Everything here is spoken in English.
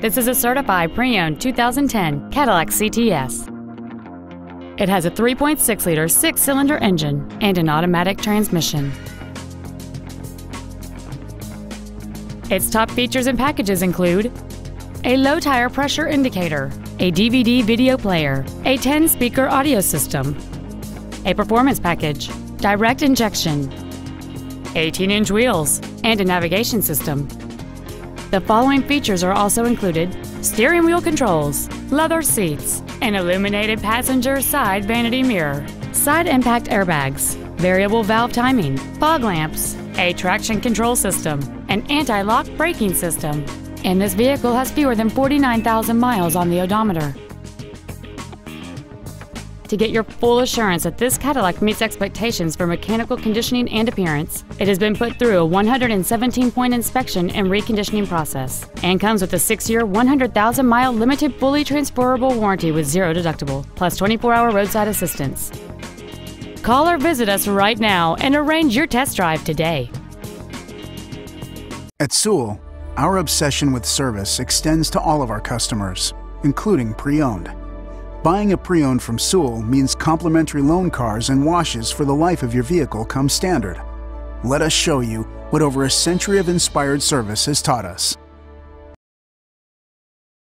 This is a certified pre-owned 2010 Cadillac CTS. It has a 3.6-liter six-cylinder engine and an automatic transmission. Its top features and packages include a low tire pressure indicator, a DVD video player, a 10-speaker audio system, a performance package, direct injection, 18-inch wheels, and a navigation system. The following features are also included steering wheel controls, leather seats, an illuminated passenger side vanity mirror, side impact airbags, variable valve timing, fog lamps, a traction control system, an anti-lock braking system, and this vehicle has fewer than 49,000 miles on the odometer. To get your full assurance that this Cadillac meets expectations for mechanical conditioning and appearance, it has been put through a 117-point inspection and reconditioning process and comes with a 6-year, 100,000-mile limited fully transferable warranty with zero deductible, plus 24-hour roadside assistance. Call or visit us right now and arrange your test drive today. At Sewell, our obsession with service extends to all of our customers, including pre-owned. Buying a pre-owned from Sewell means complimentary loan cars and washes for the life of your vehicle come standard. Let us show you what over a century of inspired service has taught us.